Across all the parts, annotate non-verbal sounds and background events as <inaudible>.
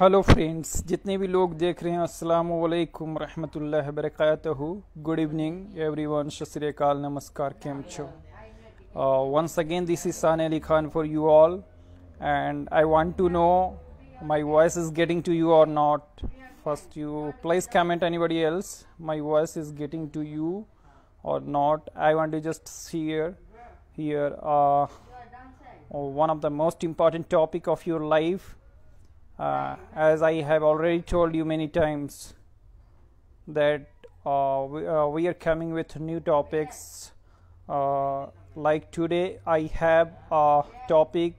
Hello friends जितने भी लोग देख रहे हैं, अस्सलाम वालेकुम रहमतुल्लाह बरकात गुड इवनिंग एवरीवन वन नमस्कार, कैम छो? Once again this is Saan Ali Khan for you all and I want to know my voice is getting to you और not first you please comment anybody else my voice is getting to you और not I want to just hear hear one of the most important topic of your life uh, as I have already told you many times that uh, we, uh, we, are coming with new topics. Uh, like today I have a topic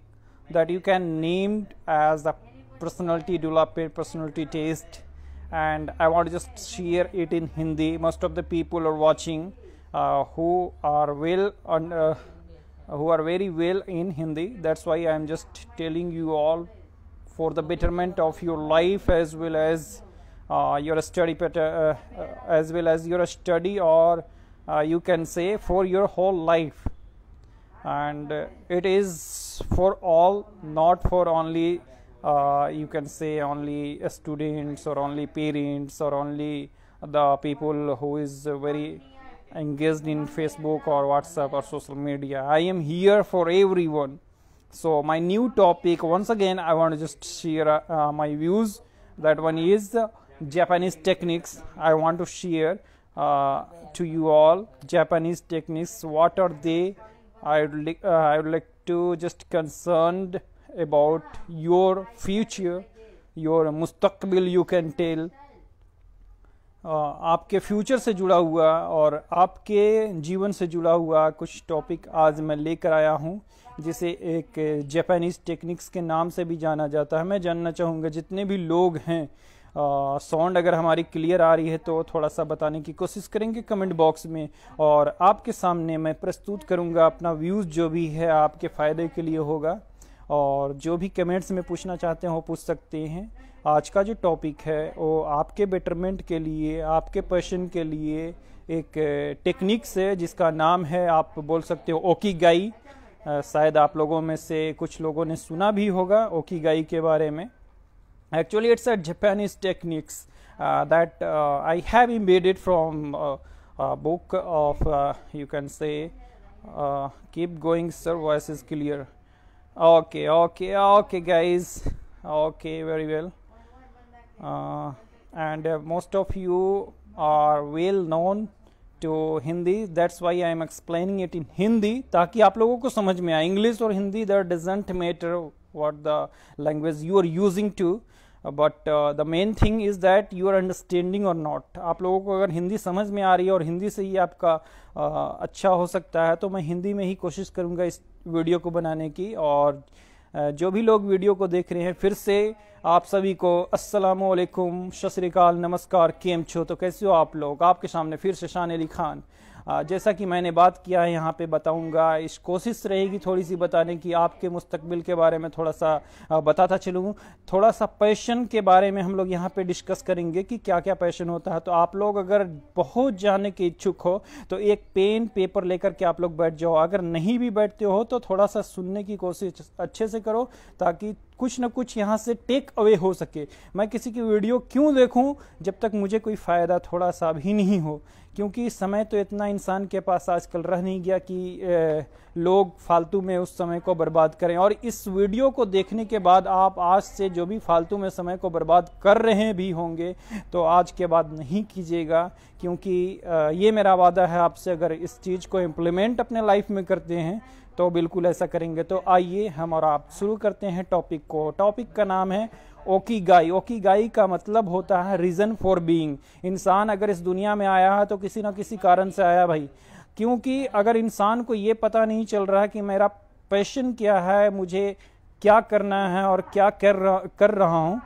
that you can name as the personality development personality test and I want to just share it in Hindi. Most of the people are watching uh, who are well on uh, who are very well in Hindi. That's why I am just telling you all for the betterment of your life as well as uh, your study better, uh, uh, as well as your study or uh, you can say for your whole life. And uh, it is for all not for only you can say only students or only parents or only the people who is very engaged in facebook or whatsapp or social media. I am here for everyone so my new topic once again i want to just share uh, my views that one is uh, japanese techniques i want to share uh, to you all japanese techniques what are they i would like, uh, I would like to just concerned about your future your mustaqbil you can tell आपके future से जुड़ा हुआ और आपके जीवन से जुड़ा हुआ कुछ टॉपिक आज मैं लेकर आया हूँ जिसे एक जापानीज टेक्निक्स के नाम से भी जाना जाता है। मैं जानना चाहूँगा, जितने भी लोग हैं साउंड अगर हमारी क्लियर आ रही है तो थोड़ा सा बताने की कोशिश करेंगे कमेंट बॉक्स में। और आपके सामने मैं प्रस्तुत करूँगा अपना व्यूज़ जो भी है, आपके फ़ायदे के लिए होगा। और जो भी कमेंट्स में पूछना चाहते हैं, वो पूछ सकते हैं। आज का जो टॉपिक है, वो आपके बेटरमेंट के लिए, आपके पैशन के लिए एक टेक्निक्स है, जिसका नाम है, आप बोल सकते हो ओकी गाई शायद आप लोगों में से कुछ लोगों ने सुना भी होगा ओकी गाई के बारे में। Actually it's a Japanese techniques that I have embedded from book of you can say keep going sir voice is clear okay guys. Okay very well. Uh, and uh, most of you are well known. To Hindi. That's why I am explaining it in Hindi ताकि आप लोगों को समझ में आए। English और Hindi that doesn't matter what the language you are using to but the main thing is that you are understanding और not आप लोगों को अगर हिंदी समझ में आ रही है और हिंदी से ही आपका uh, अच्छा हो सकता है तो मैं हिंदी में ही कोशिश करूँगा इस वीडियो को बनाने की। और uh, जो भी लोग वीडियो को देख रहे हैं, फिर से आप सभी को अस्सलाम वालेकुम सत नमस्कार, केम छो? तो कैसे हो आप लोग? आपके सामने फिर से शान अली खान। जैसा कि मैंने बात किया है, यहाँ पे बताऊँगा। इस कोशिश रहेगी थोड़ी सी बताने की। आपके मुस्तकबिल के बारे में थोड़ा सा बताता चलूँ। थोड़ा सा पैशन के बारे में हम लोग यहाँ पे डिस्कस करेंगे कि क्या क्या पैशन होता है। तो आप लोग अगर बहुत जानने के इच्छुक हो तो एक पेन, पेपर लेकर के आप लोग बैठ जाओ। अगर नहीं भी बैठते हो तो थोड़ा सा सुनने की कोशिश अच्छे से करो, ताकि कुछ ना कुछ यहाँ से टेक अवे हो सके। मैं किसी की वीडियो क्यों देखूँ, जब तक मुझे कोई फ़ायदा थोड़ा सा भी नहीं हो। क्योंकि समय तो इतना इंसान के पास आजकल रह नहीं गया कि लोग फालतू में उस समय को बर्बाद करें। और इस वीडियो को देखने के बाद आप आज से जो भी फालतू में समय को बर्बाद कर रहे भी होंगे तो आज के बाद नहीं कीजिएगा, क्योंकि ये मेरा वादा है आपसे, अगर इस चीज़ को इम्प्लीमेंट अपने लाइफ में करते हैं तो बिल्कुल ऐसा करेंगे। तो आइए हम और आप शुरू करते हैं टॉपिक को। टॉपिक का नाम है ओकी गाई ओकी गाई का मतलब होता है रीज़न फॉर बीइंग इंसान अगर इस दुनिया में आया है तो किसी ना किसी कारण से आया भाई। क्योंकि अगर इंसान को ये पता नहीं चल रहा है कि मेरा पैशन क्या है, मुझे क्या करना है और क्या कर रहा कर रहा हूँ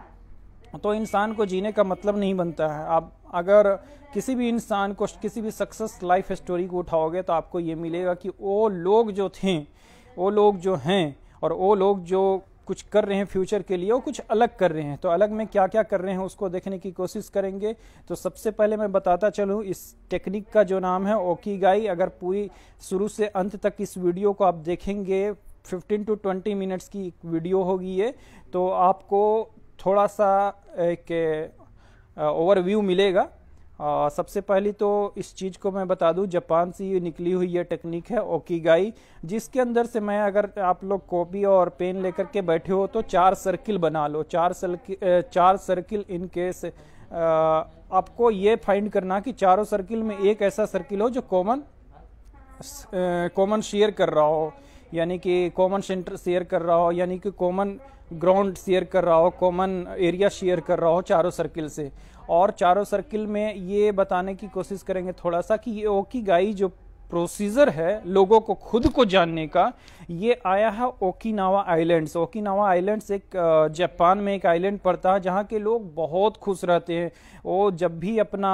तो इंसान को जीने का मतलब नहीं बनता है। आप अगर किसी भी इंसान को, किसी भी सक्सेस लाइफ स्टोरी को उठाओगे तो आपको ये मिलेगा कि वो लोग जो थे, वो लोग जो हैं और वो लोग जो कुछ कर रहे हैं फ्यूचर के लिए और कुछ अलग कर रहे हैं। तो अलग में क्या क्या कर रहे हैं उसको देखने की कोशिश करेंगे। तो सबसे पहले मैं बताता चलूँ इस टेक्निक का जो नाम है ओकी गाई अगर पूरी शुरू से अंत तक इस वीडियो को आप देखेंगे 15 टू 20 मिनट्स की वीडियो होगी ये। तो आपको थोड़ा सा एक ओवरव्यू मिलेगा। आ, सबसे पहले तो इस चीज़ को मैं बता दूँ जापान से ये निकली हुई ये टेक्निक है ओकीगाई जिसके अंदर से मैं अगर आप लोग कॉपी और पेन लेकर के बैठे हो तो चार सर्किल बना लो चार सर्किल चार सर्किल इन केस आपको ये फाइंड करना कि चारों सर्किल में एक ऐसा सर्किल हो जो कॉमन कॉमन शेयर कर रहा हो यानी कि कॉमन सेंटर शेयर कर रहा हो यानी कि कॉमन ग्राउंड शेयर कर रहा हो कॉमन एरिया शेयर कर रहा हो चारों सर्किल से। और चारों सर्किल में ये बताने की कोशिश करेंगे थोड़ा सा कि ये ओकी गाई जो प्रोसीजर है लोगों को खुद को जानने का, ये आया है ओकीनावा आइलैंड्स ओकीनावा आइलैंड्स एक जापान में एक आइलैंड पड़ता है जहाँ के लोग बहुत खुश रहते हैं। वो जब भी अपना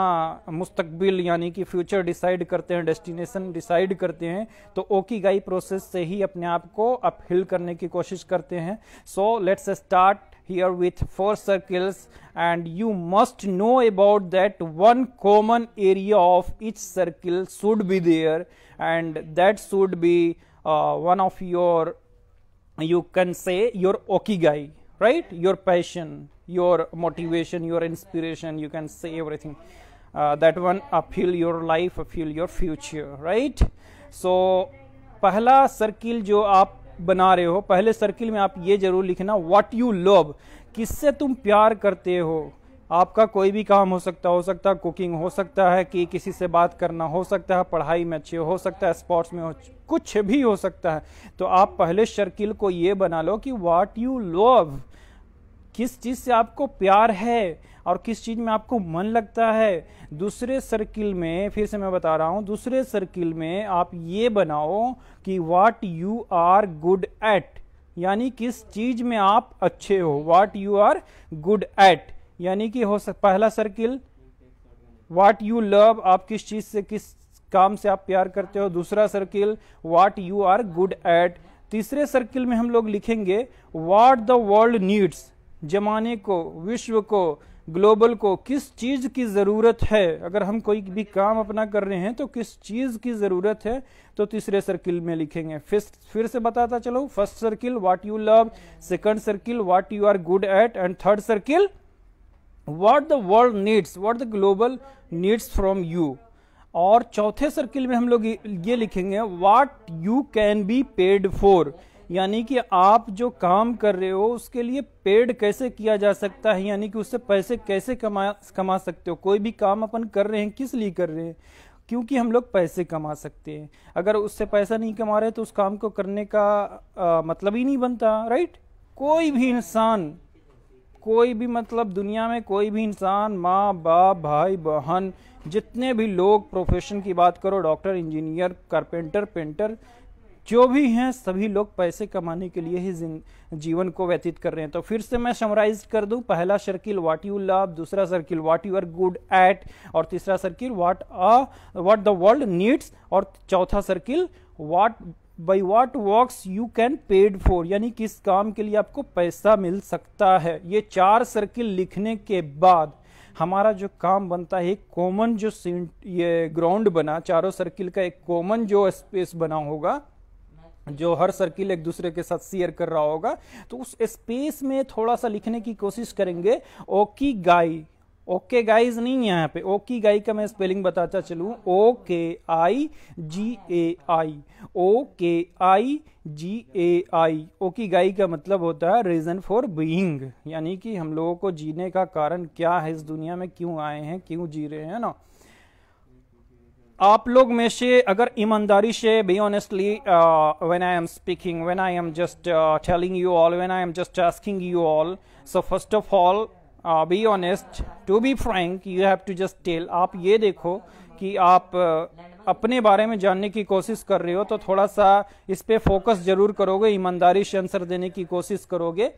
मुस्तकबिल यानी कि फ्यूचर डिसाइड करते हैं डेस्टिनेशन डिसाइड करते हैं तो ओकी गाई प्रोसेस से ही अपने आप को अपहिल करने की कोशिश करते हैं। So let's start here with four circles and you must know about that one common area of each circle should be there and that should be uh, one of your you can say your okigai right your passion your motivation your inspiration you can say everything uh, that one uphill your life uphill your future right so पहला circle जो आप बना रहे हो, पहले circle में आप ये ज़रूर लिखना व्हाट यू लव किससे तुम प्यार करते हो? आपका कोई भी काम हो सकता हो सकता है कुकिंग हो सकता है कि किसी से बात करना, हो सकता है पढ़ाई में अच्छे हो सकता है स्पोर्ट्स में हो, कुछ भी हो सकता है। तो आप पहले सर्किल को ये बना लो कि व्हाट यू लव किस चीज़ से आपको प्यार है? और किस चीज़ में आपको मन लगता है? दूसरे सर्किल में, फिर से मैं बता रहा हूँ, दूसरे सर्किल में आप ये बनाओ कि what you are good at यानी किस चीज़ में आप अच्छे हो। What you are good at यानी कि हो सक, पहला सर्किल वाट यू लव आप किस चीज़ से, किस काम से आप प्यार करते हो। दूसरा circle what you are good at तीसरे सर्किल में हम लोग लिखेंगे वाट द वर्ल्ड नीड्स जमाने को, विश्व को ग्लोबल को किस चीज़ की ज़रूरत है? अगर हम कोई भी काम अपना कर रहे हैं तो किस चीज़ की ज़रूरत है? तो तीसरे सर्किल में लिखेंगे। फिर फिर से बताता चलो। First circle what you love second circle what you are good at and third circle what the world needs what the global needs from you और चौथे सर्किल में हम लोग ये लिखेंगे what you can be paid for यानी कि आप जो काम कर रहे हो उसके लिए पेड कैसे किया जा सकता है? यानी कि उससे पैसे कैसे कमा कमा सकते हो? कोई भी काम अपन कर रहे हैं किस लिए कर रहे हैं? क्योंकि हम लोग पैसे कमा सकते हैं। अगर उससे पैसा नहीं कमा रहे तो उस काम को करने का आ, मतलब ही नहीं बनता राइट कोई भी इंसान कोई भी मतलब दुनिया में कोई भी इंसान माँ बाप भाई बहन जितने भी लोग प्रोफेशन की बात करो डॉक्टर इंजीनियर कारपेंटर पेंटर जो भी हैं, सभी लोग पैसे कमाने के लिए ही जीवन को व्यतीत कर रहे हैं। तो फिर से मैं समराइज कर दूँ। पहला सर्किल व्हाट यू लव दूसरा circle what you are good at और तीसरा circle what ah what the world needs और चौथा circle what by what works you can paid for यानी किस काम के लिए आपको पैसा मिल सकता है। ये चार सर्किल लिखने के बाद हमारा जो काम बनता है, एक कॉमन जो ये ग्राउंड बना, चारों सर्किल का एक कॉमन जो स्पेस बना होगा जो हर सर्किल एक दूसरे के साथ शेयर कर रहा होगा तो उस स्पेस में थोड़ा सा लिखने की कोशिश करेंगे, ओकी गाई। ओके गाइज़ नहीं है यहाँ पे। ओकी गाई का मैं स्पेलिंग बताता चलू। ओ के आई जी ए आई ओ के आई जी ए आई ओकी गाई का मतलब होता है रीजन फॉर बीइंग यानी कि हम लोगों को जीने का कारण क्या है इस दुनिया में? क्यों आए हैं? क्यों जी रहे हैं ना? आप लोग में से अगर ईमानदारी से be honestly when I am speaking when I am just telling you all when I am just asking you all so first of all be honest to be frank you have to just tell आप ये देखो कि आप uh, अपने बारे में जानने की कोशिश कर रहे हो तो थोड़ा सा इस पर फोकस ज़रूर करोगे ईमानदारी से आंसर देने की कोशिश करोगे।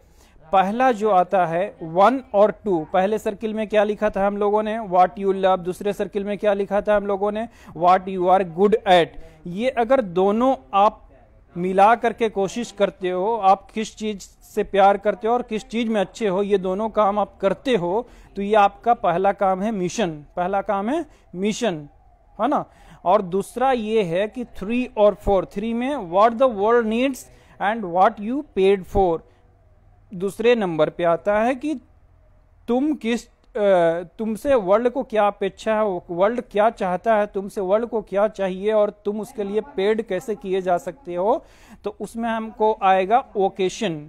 पहला जो आता है वन और टू पहले सर्किल में क्या लिखा था हम लोगों ने? वाट यू लव दूसरे सर्किल में क्या लिखा था हम लोगों ने? What you are good at ये अगर दोनों आप मिला करके कोशिश करते हो, आप किस चीज़ से प्यार करते हो और किस चीज़ में अच्छे हो, ये दोनों काम आप करते हो तो ये आपका पहला काम है मिशन पहला काम है मिशन है ना? और दूसरा ये है कि थ्री और फोर थ्री में what the world needs and what you paid for दूसरे नंबर पे आता है कि तुम किस तुमसे वर्ल्ड को क्या अपेक्षा है, वर्ल्ड क्या चाहता है, तुमसे वर्ल्ड को क्या चाहिए और तुम उसके लिए पेड कैसे किए जा सकते हो तो उसमें हमको आएगा occasion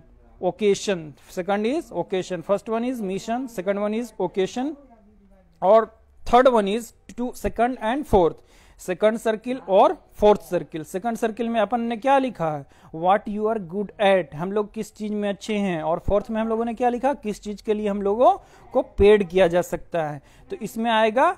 occasion second is occasion first one is mission second one is occasion, और third one is to second and fourth second circle और फोर्थ सर्किल सेकंड सर्किल में अपन ने क्या लिखा? है what you are good at हम लोग किस चीज़ में अच्छे हैं? और फोर्थ में हम लोगों ने क्या लिखा? किस चीज़ के लिए हम लोगों को पेड किया जा सकता है? तो इसमें आएगा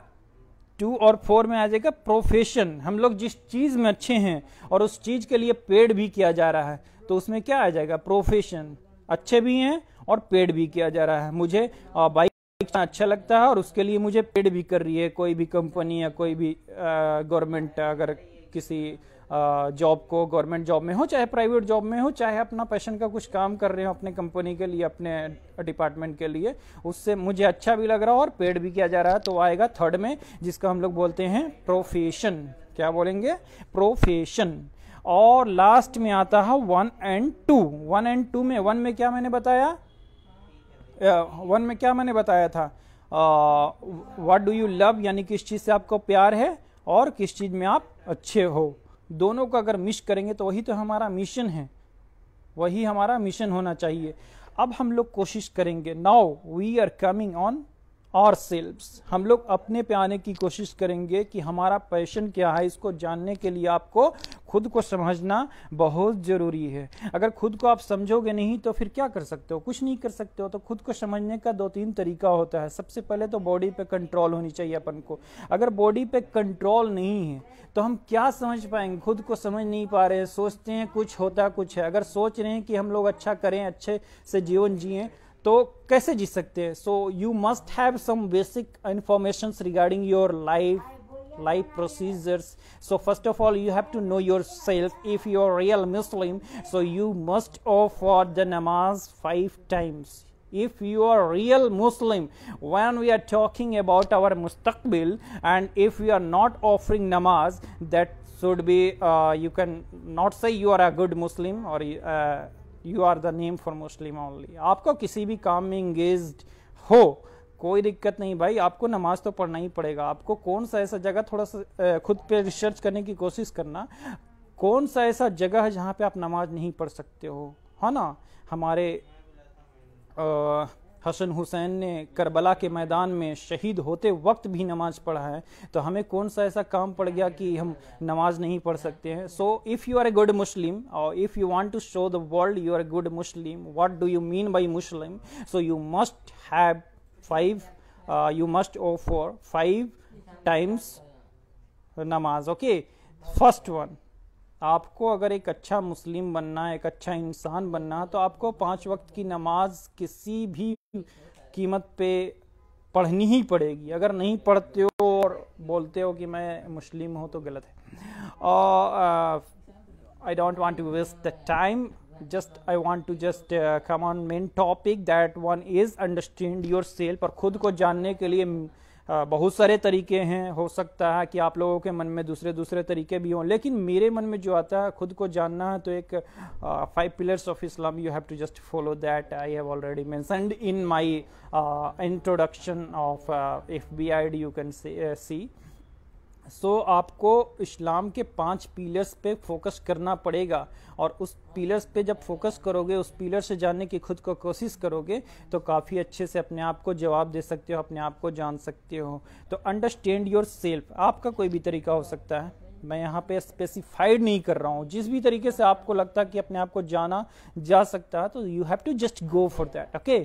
टू और फोर में आ जाएगा प्रोफेशन हम लोग जिस चीज़ में अच्छे हैं और उस चीज़ के लिए पेड भी किया जा रहा है तो उसमें क्या आ जाएगा? प्रोफेशन अच्छे भी हैं और पेड भी किया जा रहा है. मुझे बाइक अच्छा लगता है और उसके लिए मुझे पेड भी कर रही है, कोई भी कंपनी या कोई भी गवर्नमेंट अगर किसी जॉब को गवर्नमेंट जॉब में हो, चाहे प्राइवेट जॉब में हो, चाहे अपना पैशन का कुछ काम कर रहे हो अपने कंपनी के लिए, अपने डिपार्टमेंट के लिए, उससे मुझे अच्छा भी लग रहा है और पेड भी किया जा रहा है। तो आएगा थर्ड में, जिसका हम लोग बोलते हैं प्रोफेशन क्या बोलेंगे? प्रोफेशन और लास्ट में आता है one and two one and two में वन में क्या मैंने बताया? वन में क्या मैंने बताया था? वाट डू यू लव यानी किस चीज़ से आपको प्यार है और किस चीज़ में आप अच्छे हो? दोनों को अगर मिश करेंगे तो वही तो हमारा मिशन है। वही हमारा मिशन होना चाहिए। अब हम लोग कोशिश करेंगे। Now we are coming on और सेल्फ्स हम लोग अपने पे आने की कोशिश करेंगे कि हमारा पैशन क्या है, इसको जानने के लिए आपको खुद को समझना बहुत ज़रूरी है। अगर खुद को आप समझोगे नहीं तो फिर क्या कर सकते हो? कुछ नहीं कर सकते हो तो खुद को समझने का दो तीन तरीका होता है। सबसे पहले तो बॉडी पे कंट्रोल होनी चाहिए अपन को। अगर बॉडी पे कंट्रोल नहीं है तो हम क्या समझ पाएँगे? खुद को समझ नहीं पा रहे हैं, सोचते हैं कुछ होता कुछ है। अगर सोच रहे हैं कि हम लोग अच्छा करें, अच्छे से जीवन जिए तो कैसे जी सकते हैं so you must have some basic information regarding your life life procedures so first of all you have to know yourself if you are real muslim so you must offer the namaz five times if you are real muslim when we are talking about our mustaqbil and if we are not offering namaz that should be uh, you can not say you are a good muslim or uh, you are the name for Muslim only आपको किसी भी काम में engage हो कोई दिक्कत नहीं भाई। आपको नमाज़ तो पढ़ना ही पड़ेगा। आपको कौन सा ऐसा जगह थोड़ा सा खुद पे रिसर्च करने की कोशिश करना। कौन सा ऐसा जगह है जहाँ पे आप नमाज़ नहीं पढ़ सकते हो? है ना? हमारे आ, हसन हुसैन ने करबला के मैदान में शहीद होते वक्त भी नमाज़ पढ़ा है। तो हमें कौन सा ऐसा काम पड़ गया कि हम नमाज़ नहीं पढ़ सकते हैं? So if you are a good Muslim और if you want to show the world you are a good Muslim what do you mean by Muslim so you must have five you must offer five times namaz. Okay first one आपको अगर एक अच्छा मुस्लिम बनना है एक अच्छा इंसान बनना तो आपको पाँच वक्त की नमाज़ किसी भी कीमत पे पढ़नी ही पड़ेगी। अगर नहीं पढ़ते हो और बोलते हो कि मैं मुस्लिम हूँ तो गलत है। और I don't want to waste the time just I want to just come on main topic that one is understand yourself और खुद को जानने के लिए बहुत सारे तरीके हैं। हो सकता है कि आप लोगों के मन में दूसरे दूसरे तरीके भी हों। लेकिन मेरे मन में जो आता है, खुद को जानना है तो एक five pillars of Islam you have to just follow that I have already mentioned in my introduction of F B I D you can see so so, आपको इस्लाम के पाँच पिलर्स पे फोकस करना पड़ेगा। और उस पिलर्स पे जब फोकस करोगे उस पिलर से जानने की खुद को कोशिश करोगे तो काफ़ी अच्छे से अपने आप को जवाब दे सकते हो अपने आप को जान सकते हो। तो अंडरस्टैंड योर सेल्फ आपका कोई भी तरीका हो सकता है। मैं यहाँ पे स्पेसिफाइड नहीं कर रहा हूँ। जिस भी तरीके से आपको लगता है कि अपने आप को जाना जा सकता है तो you have to just go for that okay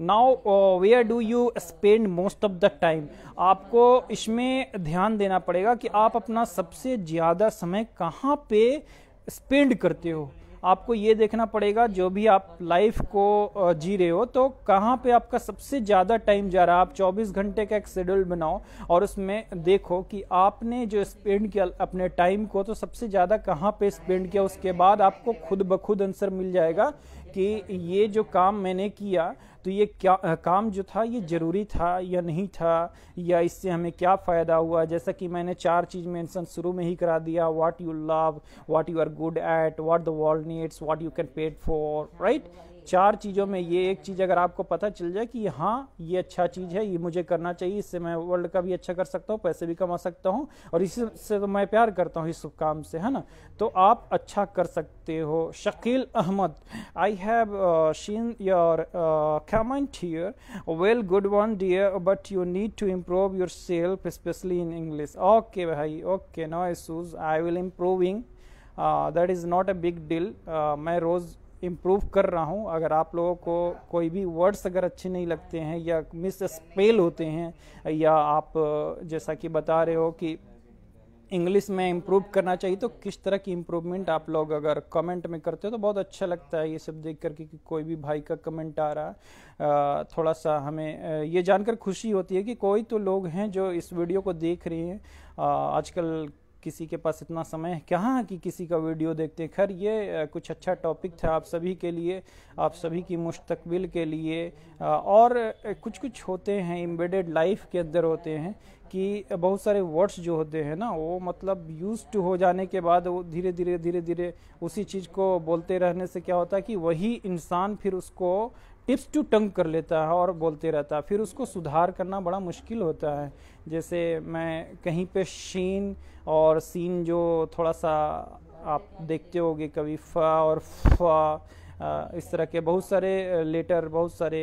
now where do you spend most of the time आपको इसमें ध्यान देना पड़ेगा कि आप अपना सबसे ज़्यादा समय कहाँ पे स्पेंड करते हो। आपको ये देखना पड़ेगा, जो भी आप लाइफ को जी रहे हो तो कहाँ पे आपका सबसे ज़्यादा टाइम जा रहा है? आप 24 घंटे का एक शेड्यूल बनाओ और उसमें देखो कि आपने जो स्पेंड किया अपने टाइम को तो सबसे ज़्यादा कहाँ पे स्पेंड किया? उसके बाद आपको खुद ब खुद आंसर मिल जाएगा कि ये जो काम मैंने किया तो ये क्या काम जो था, ये ज़रूरी था या नहीं था? या इससे हमें क्या फ़ायदा हुआ? जैसा कि मैंने चार चीज़ मेंशन शुरू में ही करा दिया what you love what you are good at what the world needs what you can paid for right चार चीज़ों में ये एक चीज़ अगर आपको पता चल जाए कि हाँ ये अच्छा चीज़ है, ये मुझे करना चाहिए, इससे मैं वर्ल्ड का भी अच्छा कर सकता हूँ, पैसे भी कमा सकता हूँ और इसी से तो मैं प्यार करता हूँ इस काम से, है ना? तो आप अच्छा कर सकते हो। Shakeel Ahmed I have seen your comment here well good one dear but you need to improve yourself specially in English okay भाई okay no issues I will improving that is not a big deal मैं रोज़ improve कर रहा हूँ। अगर आप लोगों को कोई भी वर्ड्स अगर अच्छे नहीं लगते हैं या मिस स्पेल होते हैं, या आप, जैसा कि बता रहे हो कि इंग्लिश में इम्प्रूव करना चाहिए तो किस तरह की इम्प्रूवमेंट आप लोग अगर कमेंट में करते हो तो बहुत अच्छा लगता है ये सब देख करके कि कोई भी भाई का कमेंट आ रहा है। थोड़ा सा हमें ये जानकर खुशी होती है कि कोई तो लोग हैं जो इस वीडियो को देख रहे हैं। आजकल किसी के पास इतना समय है? कहाँ कि किसी का वीडियो देखते हैं? खैर, ये कुछ अच्छा टॉपिक था आप सभी के लिए, आप सभी की मुस्तकबिल के लिए। और कुछ कुछ होते हैं एम्बेडेड लाइफ के अंदर होते हैं कि बहुत सारे वर्ड्स जो होते हैं ना, वो मतलब यूज़ टू हो जाने के बाद वो धीरे धीरे धीरे धीरे उसी चीज़ को बोलते रहने से क्या होता है कि वही इंसान फिर उसको टिप्स टू टंग कर लेता है और बोलते रहता है, फिर उसको सुधार करना बड़ा मुश्किल होता है। जैसे मैं कहीं पे शीन और सीन जो थोड़ा सा आप देखते होगे कभी, फ और फ इस तरह के बहुत सारे लेटर बहुत सारे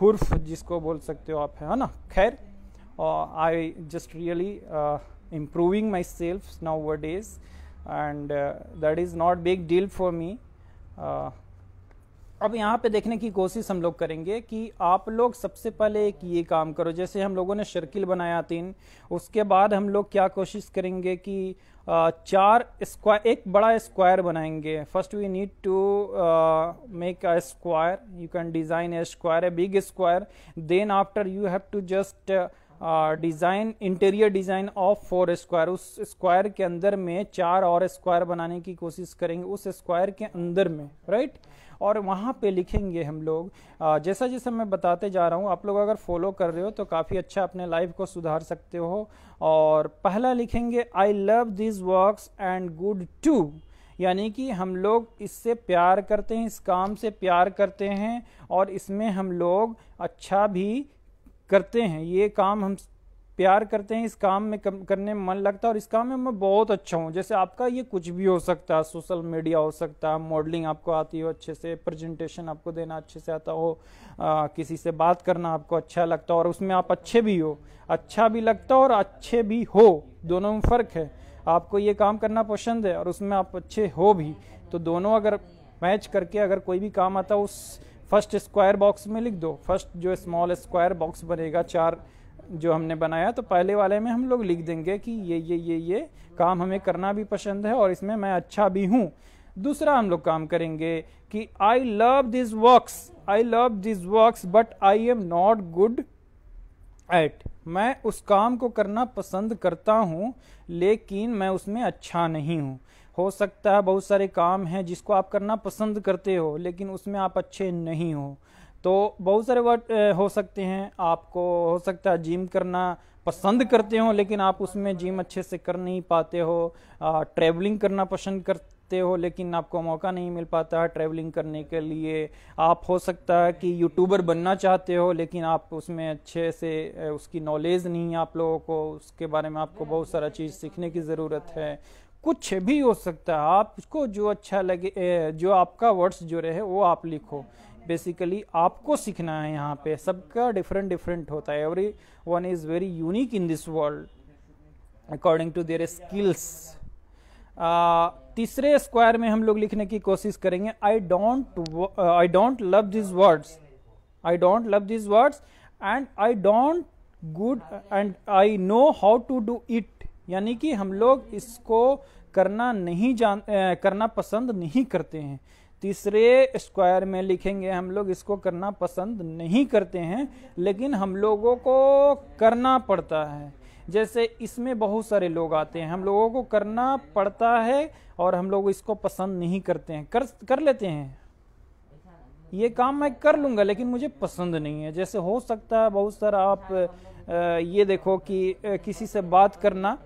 हुर्फ जिसको बोल सकते हो आप, है ना? खैर I just really improving myself nowadays and that is not big deal for me अब यहाँ पे देखने की कोशिश हम लोग करेंगे कि आप लोग सबसे पहले एक ये काम करो, जैसे हम लोगों ने सर्किल बनाया तीन, उसके बाद हम लोग क्या कोशिश करेंगे कि चार स्क्वायर एक बड़ा स्क्वायर बनाएँगे। First we need to make a square you can design a square a big square then after you have to just design interior design of four square उस स्क्वायर के अंदर में चार और स्क्वायर बनाने की कोशिश करेंगे। उस स्क्वायर के अंदर में राइट? और वहाँ पे लिखेंगे हम लोग जैसा जैसा मैं बताते जा रहा हूँ, आप लोग अगर फॉलो कर रहे हो तो काफ़ी अच्छा अपने लाइफ को सुधार सकते हो। और पहला लिखेंगे I love this works and good to यानी कि हम लोग इससे प्यार करते हैं, इस काम से प्यार करते हैं और इसमें हम लोग अच्छा भी करते हैं ये काम हम प्यार करते हैं इस काम में करने में मन लगता है और इस काम में मैं बहुत अच्छा हूँ। जैसे आपका ये कुछ भी हो सकता है सोशल मीडिया हो सकता है मॉडलिंग आपको आती हो अच्छे से प्रेजेंटेशन आपको देना अच्छे से आता हो आ, किसी से बात करना आपको अच्छा लगता हो और उसमें आप अच्छे भी हो अच्छा भी लगता हो और अच्छे भी हो दोनों में फ़र्क है। आपको ये काम करना पसंद है और उसमें आप अच्छे हो भी तो दोनों अगर मैच करके अगर कोई भी काम आता उस फ़र्स्ट स्क्वायर बॉक्स में लिख दो। फ़र्स्ट जो स्मॉल स्क्वायर बॉक्स बनेगा, चार जो हमने बनाया तो पहले वाले में हम लोग लिख देंगे कि ये ये ये ये काम हमें करना भी पसंद है और इसमें मैं अच्छा भी हूँ। दूसरा हम लोग काम करेंगे कि I love this works I love this works but I am not good at मैं उस काम को करना पसंद करता हूँ, लेकिन मैं उसमें अच्छा नहीं हूँ। हो सकता है बहुत सारे काम हैं जिसको आप करना पसंद करते हो, लेकिन उसमें आप अच्छे नहीं हो। तो बहुत सारे वर्ड हो सकते हैं, आपको हो सकता है जिम करना पसंद करते हो, लेकिन आप उसमें जिम अच्छे से कर नहीं पाते हो। ट्रैवलिंग करना पसंद कर करते हो, लेकिन आपको मौका नहीं मिल पाता है ट्रैवलिंग करने के लिए। आप हो सकता है कि यूट्यूबर बनना चाहते हो, लेकिन आप उसमें अच्छे से उसकी नॉलेज नहीं है आप लोगों को। उसके बारे में आपको बहुत सारा चीज़ सीखने की ज़रूरत है। कुछ भी हो सकता है। आपको जो अच्छा लगे जो आपका वर्ड्स जो रहे, वो आप लिखो। बेसिकली आपको सीखना है यहाँ पे। सबका डिफरेंट डिफरेंट होता है। Every one is very unique in this world according to their skills तीसरे स्क्वायर में हम लोग लिखने की कोशिश करेंगे। I don't I don't love this words I don't love this words and I don't good and I know how to do it यानी कि हम लोग इसको करना नहीं जान करना पसंद नहीं करते हैं। तीसरे स्क्वायर में लिखेंगे, हम लोग इसको करना पसंद नहीं करते हैं, लेकिन हम लोगों को करना पड़ता है। जैसे इसमें बहुत सारे लोग आते हैं, हम लोगों को करना पड़ता है और हम लोग इसको पसंद नहीं करते हैं। कर कर लेते हैं। ये काम मैं कर लूँगा, लेकिन मुझे पसंद नहीं है। जैसे हो सकता है बहुत सारा आप ये देखो कि किसी से बात करना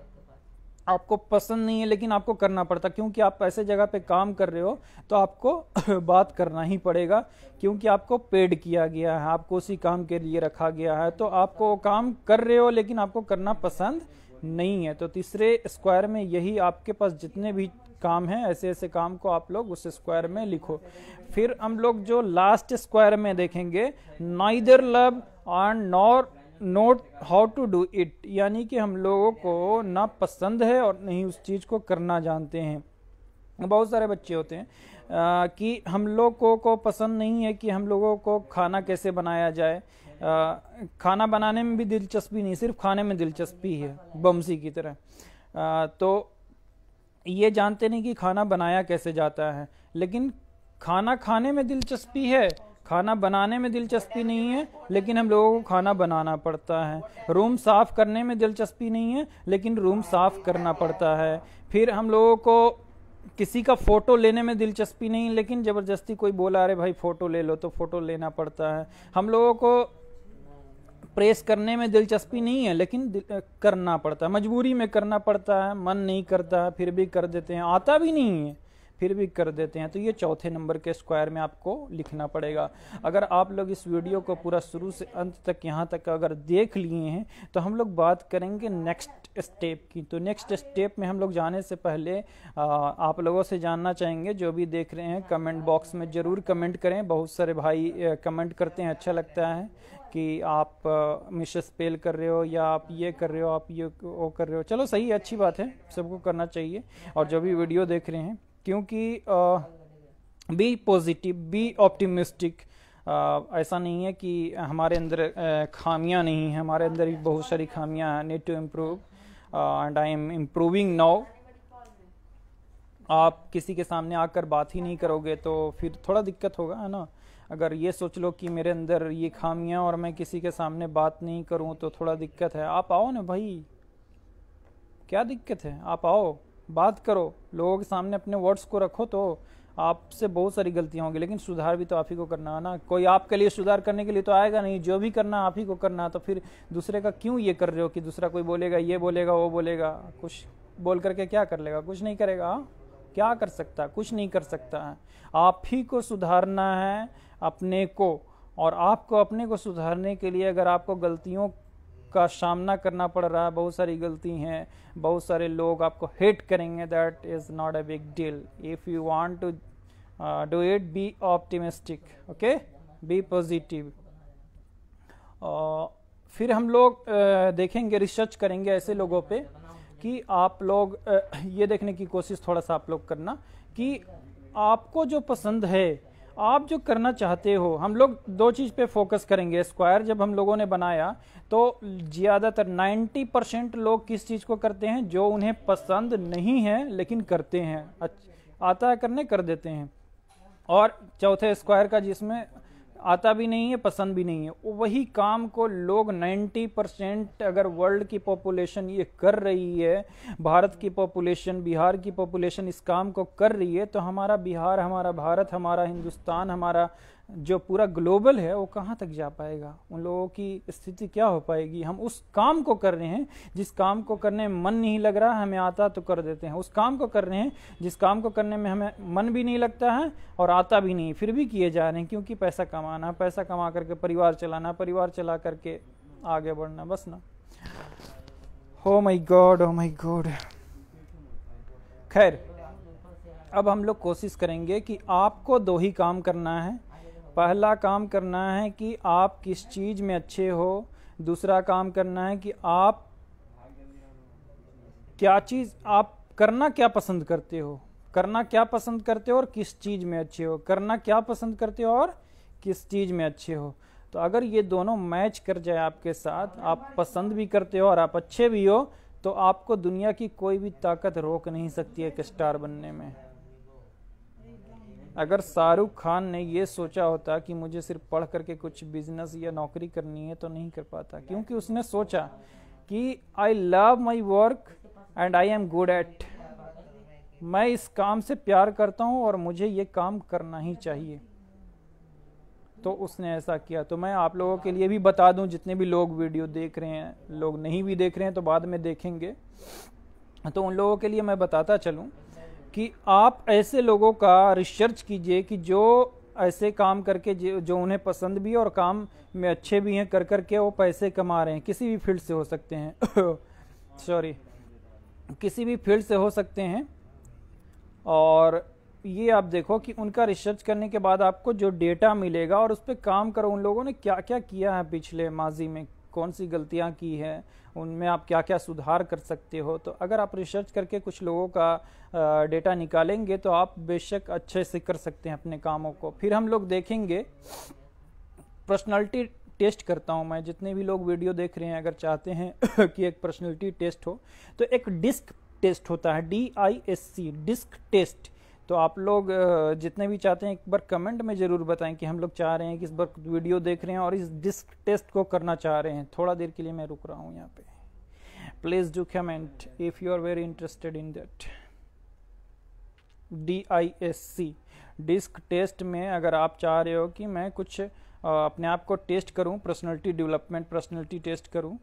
आपको पसंद नहीं है, लेकिन आपको करना पड़ता। क्योंकि आप ऐसे जगह पे काम कर रहे हो तो आपको <coughs> बात करना ही पड़ेगा, क्योंकि आपको पेड किया गया है, आपको उसी काम के लिए रखा गया है। तो आपको काम कर रहे हो, लेकिन आपको करना पसंद नहीं है। तो तीसरे स्क्वायर में यही आपके पास जितने भी काम हैं, ऐसे ऐसे काम को आप लोग उस स्क्वायर में लिखो। फिर हम लोग जो लास्ट स्क्वायर में देखेंगे neither love and nor not how to do it यानी कि हम लोगों को ना पसंद है और नहीं उस चीज़ को करना जानते हैं। बहुत सारे बच्चे होते हैं आ, कि हम लोगों को पसंद नहीं है कि हम लोगों को खाना कैसे बनाया जाए। आ, खाना बनाने में भी दिलचस्पी नहीं सिर्फ़ खाने में दिलचस्पी है बमसी की तरह। आ, तो ये जानते नहीं कि खाना बनाया कैसे जाता है लेकिन खाना खाने में दिलचस्पी है खाना बनाने में दिलचस्पी नहीं है, लेकिन हम लोगों को खाना बनाना पड़ता है। रूम साफ़ करने में दिलचस्पी नहीं है, लेकिन रूम साफ़ करना पड़ता है। फिर हम लोगों को किसी का फ़ोटो लेने में दिलचस्पी नहीं, लेकिन ज़बरदस्ती कोई बोला, अरे भाई, फ़ोटो ले लो तो फ़ोटो लेना पड़ता है। हम लोगों को प्रेस करने में दिलचस्पी नहीं है, लेकिन करना पड़ता है। मजबूरी में करना पड़ता है, मन नहीं करता, फिर भी कर देते हैं। आता भी नहीं है। फिर भी कर देते हैं तो ये चौथे नंबर के स्क्वायर में आपको लिखना पड़ेगा। अगर आप लोग इस वीडियो को पूरा शुरू से अंत तक यहाँ तक अगर देख लिए हैं तो हम लोग बात करेंगे नेक्स्ट स्टेप की। तो नेक्स्ट स्टेप में हम लोग जाने से पहले आ, आप लोगों से जानना चाहेंगे जो भी देख रहे हैं कमेंट बॉक्स में ज़रूर कमेंट करें। बहुत सारे भाई कमेंट करते हैं अच्छा लगता है कि आप मिस स्पेल कर रहे हो या आप ये कर रहे हो आप ये वो कर रहे हो। चलो सही है अच्छी बात है सबको करना चाहिए। और जो भी वीडियो देख रहे हैं क्योंकि बी पॉजिटिव बी ऑप्टिमिस्टिक ऐसा नहीं है कि हमारे अंदर खामियाँ नहीं हैं। हमारे अंदर भी बहुत सारी खामियाँ हैं। Need to improve and I am improving now आप किसी के सामने आकर बात ही नहीं करोगे तो फिर थोड़ा दिक्कत होगा, है ना? अगर ये सोच लो कि मेरे अंदर ये खामियाँ और मैं किसी के सामने बात नहीं करूँ तो थोड़ा दिक्कत है। आप आओ ना भाई। क्या दिक्कत है? आप आओ। बात करो, लोगों के सामने अपने वर्ड्स को रखो तो आपसे बहुत सारी गलतियाँ होंगी, लेकिन सुधार भी तो आप ही को करना है ना? कोई आपके लिए सुधार करने के लिए तो आएगा नहीं, जो भी करना आप ही को करना तो फिर दूसरे का क्यों ये कर रहे हो कि दूसरा कोई बोलेगा, ये बोलेगा, वो बोलेगा? कुछ बोल करके क्या कर लेगा? कुछ नहीं करेगा हाँ? क्या कर सकता कुछ नहीं कर सकता है। आप ही को सुधारना है अपने को, और आपको अपने को सुधारने के लिए अगर आपको गलतियों का सामना करना पड़ रहा है बहुत सारी गलती हैं बहुत सारे लोग आपको हेट करेंगे that is not a big deal if you want to do it be optimistic okay be positive फिर हम लोग uh, देखेंगे रिसर्च करेंगे ऐसे लोगों पे कि आप लोग uh, ये देखने की कोशिश थोड़ा सा आप लोग करना कि आपको जो पसंद है आप जो करना चाहते हो, हम लोग दो चीज़ पे फोकस करेंगे। स्क्वायर जब हम लोगों ने बनाया तो ज़्यादातर 90 परसेंट लोग किस चीज़ को करते हैं? जो उन्हें पसंद नहीं है, लेकिन करते हैं। आता है करने, कर देते हैं। और चौथे स्क्वायर का जिसमें आता भी नहीं है, पसंद भी नहीं है। वही काम को लोग 90 परसेंट अगर वर्ल्ड की पॉपुलेशन ये कर रही है, भारत की पॉपुलेशन बिहार की पॉपुलेशन इस काम को कर रही है तो हमारा बिहार, हमारा भारत, हमारा हिंदुस्तान, हमारा जो पूरा ग्लोबल है, वो कहाँ तक जा पाएगा? उन लोगों की स्थिति क्या हो पाएगी? हम उस काम को कर रहे हैं, जिस काम को करने में मन नहीं लग रहा, हमें आता तो कर देते हैं। उस काम को कर रहे हैं, जिस काम को करने में हमें मन भी नहीं लगता है और आता भी नहीं, फिर भी किए जा रहे हैं, क्योंकि पैसा कमाना, पैसा कमा करके परिवार चलाना, परिवार चला करके आगे बढ़ना, बस ना। हो माई गॉड हो माई गॉड खैर, अब हम लोग कोशिश करेंगे कि आपको दो ही काम करना है। पहला काम करना है कि आप किस चीज़ में अच्छे हो। दूसरा काम करना है कि आप क्या चीज़, आप करना क्या पसंद करते हो। करना क्या पसंद करते हो और किस चीज़ में अच्छे हो। करना क्या पसंद करते हो और किस चीज़ में अच्छे हो। तो अगर ये दोनों मैच कर जाए आपके साथ, आप पसंद भी करते हो और आप अच्छे भी हो तो आपको दुनिया की कोई भी ताकत रोक नहीं सकती है एक स्टार बनने में। अगर शाहरुख खान ने ये सोचा होता कि मुझे सिर्फ़ पढ़ करके कुछ बिज़नेस या नौकरी करनी है तो नहीं कर पाता। क्योंकि उसने सोचा कि I love my work and I am good at मैं इस काम से प्यार करता हूँ और मुझे ये काम करना ही चाहिए। तो उसने ऐसा किया। तो मैं आप लोगों के लिए भी बता दूँ, जितने भी लोग वीडियो देख रहे हैं, लोग नहीं भी देख रहे हैं तो बाद में देखेंगे। तो उन लोगों के लिए मैं बताता चलूँ। कि आप ऐसे लोगों का रिसर्च कीजिए कि जो ऐसे काम करके जो उन्हें पसंद भी है और काम में अच्छे भी हैं, कर करके वो पैसे कमा रहे हैं। किसी भी फ़ील्ड से हो सकते हैं। <coughs> सॉरी किसी भी फ़ील्ड से हो सकते हैं। और ये आप देखो कि उनका रिसर्च करने के बाद आपको जो डेटा मिलेगा और उस पर काम करो, उन लोगों ने क्या क्या किया है पिछले माजी में? कौन सी गलतियाँ की हैं, उनमें आप क्या क्या सुधार कर सकते हो? तो अगर आप रिसर्च करके कुछ लोगों का डेटा निकालेंगे तो आप बेशक अच्छे से कर सकते हैं अपने कामों को। फिर हम लोग देखेंगे पर्सनालिटी टेस्ट करता हूँ मैं। जितने भी लोग वीडियो देख रहे हैं, अगर चाहते हैं <coughs> कि एक पर्सनैलिटी टेस्ट हो तो एक डिस्क टेस्ट होता है D I S C disc test तो आप लोग जितने भी चाहते हैं, एक बार कमेंट में ज़रूर बताएँ कि हम लोग चाह रहे हैं कि इस बार वीडियो देख रहे हैं और इस डिस्क टेस्ट को करना चाह रहे हैं। थोड़ा देर के लिए मैं रुक रहा हूँ यहाँ पे। Please do comment if you are very interested in that D I S C disc test में अगर आप चाह रहे हो कि मैं कुछ अपने आप को टेस्ट करूँ पर्सनैलिटी डेवलपमेंट पर्सनैलिटी टेस्ट करूँ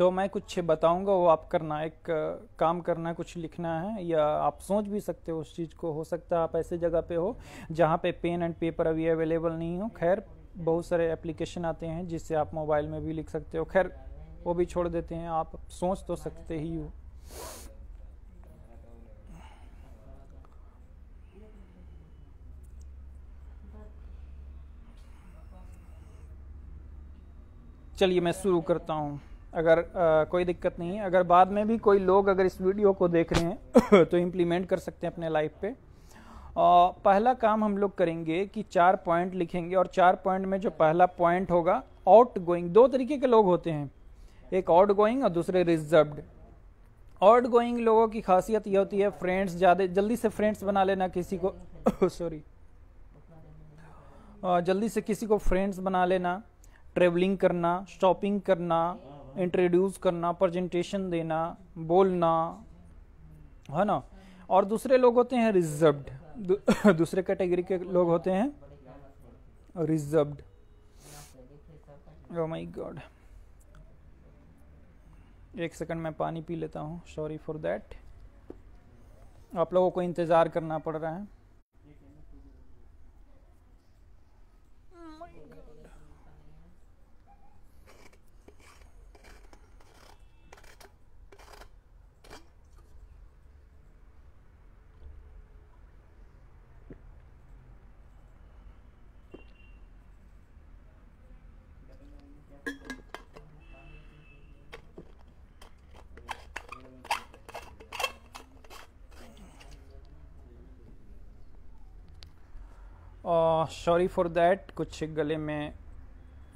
तो मैं कुछ बताऊँगा, वो आप करना, एक काम करना, कुछ लिखना है, या आप सोच भी सकते हो उस चीज़ को। हो सकता है आप ऐसे जगह पे हो, जहाँ पे पेन एंड पेपर अभी अवेलेबल नहीं हो। खैर, बहुत सारे एप्लीकेशन आते हैं, जिससे आप मोबाइल में भी लिख सकते हो। खैर, वो भी छोड़ देते हैं, आप सोच तो सकते ही हो। चलिए, मैं शुरू करता हूँ। अगर आ, कोई दिक्कत नहीं है। अगर बाद में भी कोई लोग अगर इस वीडियो को देख रहे हैं <coughs> तो इम्प्लीमेंट कर सकते हैं अपने लाइफ पे। आ, पहला काम हम लोग करेंगे कि चार पॉइंट लिखेंगे और चार पॉइंट में जो पहला पॉइंट होगा आउट गोइंग दो तरीके के लोग होते हैं। एक आउट गोइंग और दूसरे रिजर्व्ड आउट गोइंग लोगों की खासियत यह होती है फ्रेंड्स ज़्यादा जल्दी से फ्रेंड्स बना लेना किसी को। <coughs> सॉरी जल्दी से किसी को फ्रेंड्स बना लेना। ट्रेवलिंग करना शॉपिंग करना इंट्रोड्यूस करना प्रेजेंटेशन देना, बोलना, है ना? और दूसरे लोग होते हैं रिजर्व्ड <laughs> दूसरे कैटेगरी के लोग होते हैं रिजर्व्ड ओ माय गॉड एक सेकंड में पानी पी लेता हूँ। सॉरी फॉर दैट आप लोगों को इंतज़ार करना पड़ रहा है। सॉरी फॉर दैट कुछ गले में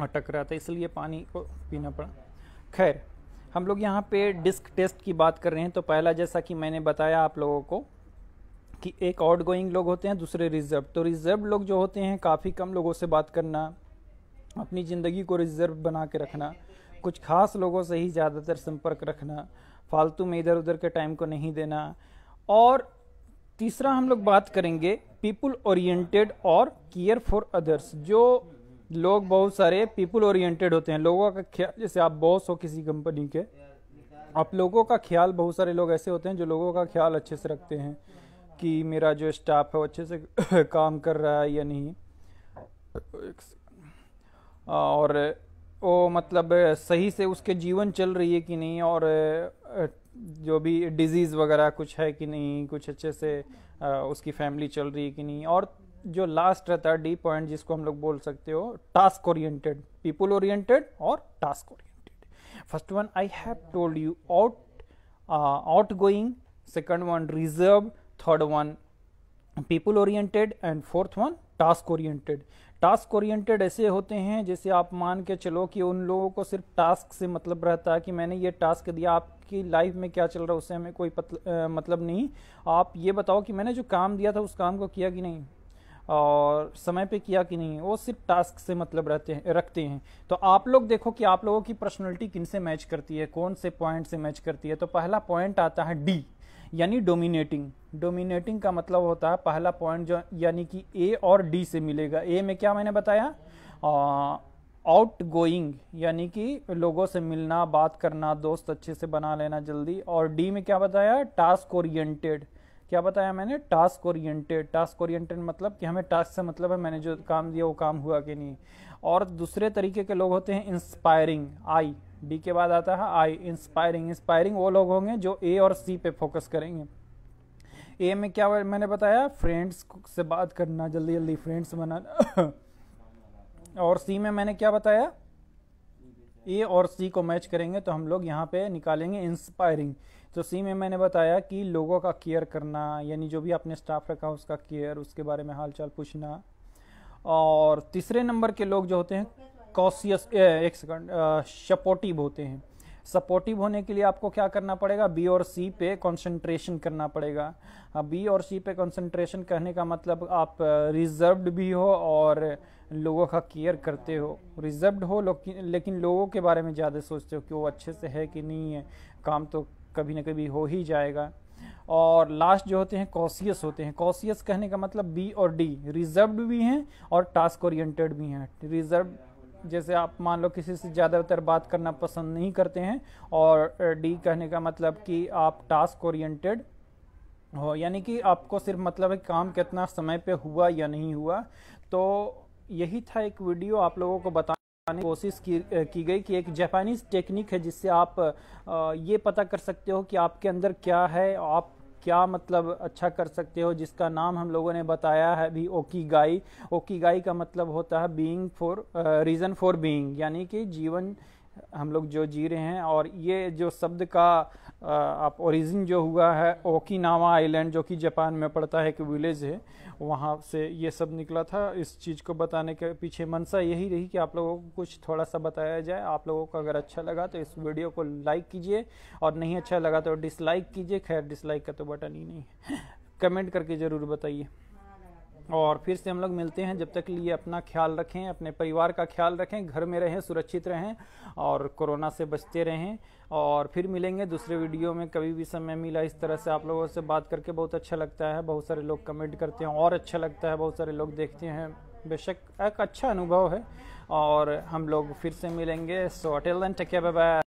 अटक रहा था, इसलिए पानी को पीना पड़ा। खैर, हम लोग यहाँ पे डिस्क टेस्ट की बात कर रहे हैं तो पहला जैसा कि मैंने बताया आप लोगों को कि एक आउट गोइंग लोग होते हैं, दूसरे रिज़र्व तो रिज़र्व लोग जो होते हैं, काफ़ी कम लोगों से बात करना, अपनी ज़िंदगी को रिज़र्व बना के रखना, कुछ खास लोगों से ही ज़्यादातर संपर्क रखना, फालतू में इधर उधर के टाइम को नहीं देना, और तीसरा हम लोग बात करेंगे पीपुल ओरिएंटेड और केयर फॉर अदर्स जो लोग बहुत सारे पीपुल ओरिएंटेड होते हैं, लोगों का ख्याल जैसे आप बॉस हो किसी कंपनी के, आप लोगों का ख्याल, बहुत सारे लोग ऐसे होते हैं जो लोगों का ख्याल अच्छे से रखते हैं कि मेरा जो स्टाफ है वो अच्छे से <laughs> काम कर रहा है या नहीं। और वो मतलब सही से उसके जीवन चल रही है कि नहीं, और जो भी डिज़ीज़ वगैरह कुछ है कि नहीं कुछ अच्छे से आ, उसकी फैमिली चल रही है कि नहीं। और जो लास्ट रहता है डी पॉइंट जिसको हम लोग बोल सकते हो टास्क ओरिएंटेड पीपल ओरिएंटेड और task oriented first one I have told you out outgoing second one reserve third one people oriented and fourth one task oriented task oriented ऐसे होते हैं जैसे आप मान के चलो कि उन लोगों को सिर्फ़ टास्क से मतलब रहता है कि मैंने ये टास्क दिया आपकी लाइफ में क्या चल रहा है उससे हमें कोई पतल, आ, मतलब नहीं। आप ये बताओ कि मैंने जो काम दिया था उस काम को किया कि नहीं? और समय पे किया कि नहीं? वो सिर्फ़ टास्क से मतलब रहते हैं रखते हैं। तो आप लोग देखो कि आप लोगों की पर्सनैलिटी किन से मैच करती है कौन से पॉइंट से मैच करती है। तो पहला पॉइंट आता है डी यानी डोमिनेटिंग डोमिनेटिंग का मतलब होता है पहला पॉइंट जो, यानी कि ए और डी से मिलेगा। ए में क्या मैंने बताया? आउट गोइंग यानी कि लोगों से मिलना, बात करना, दोस्त अच्छे से बना लेना जल्दी। और डी में क्या बताया? टास्क ओरिएंटेड क्या बताया मैंने? टास्क ओरिएंटेड टास्क ओरिएंटेड मतलब कि हमें टास्क से मतलब है मैंने जो काम दिया वो काम हुआ कि नहीं। और दूसरे तरीके के लोग होते हैं इंस्पायरिंग आई डी के बाद आता है आई इंस्पायरिंग इंस्पायरिंग वो लोग होंगे जो ए और सी पे फोकस करेंगे। ए में क्या मैंने बताया फ्रेंड्स से बात करना, जल्दी जल्दी फ्रेंड्स बनाना <coughs> और सी में मैंने क्या बताया? ए और सी को मैच करेंगे तो हम लोग यहाँ पे निकालेंगे इंस्पायरिंग तो सी में मैंने बताया कि लोगों का केयर करना, यानी जो भी आपने स्टाफ रखा, उसका केयर उसके बारे में हालचाल पूछना। और तीसरे नंबर के लोग जो होते हैं कॉसियस एक सेकंड सपोर्टिव होते हैं। सपोर्टिव होने के लिए आपको क्या करना पड़ेगा? बी और सी पे कंसंट्रेशन करना पड़ेगा। बी और सी पे कंसंट्रेशन करने का मतलब आप रिजर्व्ड भी हो और लोगों का केयर करते हो। रिजर्व्ड हो लेकिन लोगों के बारे में ज़्यादा सोचते हो कि वो अच्छे से है कि नहीं है। काम तो कभी ना कभी हो ही जाएगा। और लास्ट जो होते हैं कॉसियस होते हैं। कॉसियस कहने का मतलब बी और डी। रिजर्व्ड भी हैं और टास्क ओरिएंटेड भी हैं। रिज़र्व जैसे आप मान लो किसी से ज़्यादातर बात करना पसंद नहीं करते हैं और डी कहने का मतलब कि आप टास्क ओरिएंटेड हो यानी कि आपको सिर्फ़ मतलब है काम कितना समय पे हुआ या नहीं हुआ। तो यही था एक वीडियो आप लोगों को बताने की कोशिश की, की गई कि एक जापानीज टेक्निक है जिससे आप ये पता कर सकते हो कि आपके अंदर क्या है आप क्या मतलब अच्छा कर सकते हो, जिसका नाम हम लोगों ने बताया है भी ओकी गाई ओकी गाई का मतलब होता है being for reason for being यानी कि जीवन हम लोग जो जी रहे हैं। और ये जो शब्द का आप ओरिजिन जो हुआ है, ओकीनावा आइलैंड जो कि जापान में पड़ता है, एक विलेज है वहाँ से ये सब निकला था। इस चीज़ को बताने के पीछे मनसा यही रही कि आप लोगों को कुछ थोड़ा सा बताया जाए। आप लोगों को अगर अच्छा लगा तो इस वीडियो को लाइक कीजिए और नहीं अच्छा लगा तो डिसलाइक कीजिए। खैर, डिसलाइक का तो बटन ही नहीं है। <laughs> कमेंट करके ज़रूर बताइए। और फिर से हम लोग मिलते हैं जब तक लिए अपना ख्याल रखें, अपने परिवार का ख्याल रखें, घर में रहें, सुरक्षित रहें और कोरोना से बचते रहें। और फिर मिलेंगे दूसरे वीडियो में। कभी भी समय मिला इस तरह से आप लोगों से बात करके बहुत अच्छा लगता है। बहुत सारे लोग कमेंट करते हैं और अच्छा लगता है। बहुत सारे लोग देखते हैं। बेशक एक अच्छा अनुभव है। और हम लोग फिर से मिलेंगे। सो अटेल टेक बाय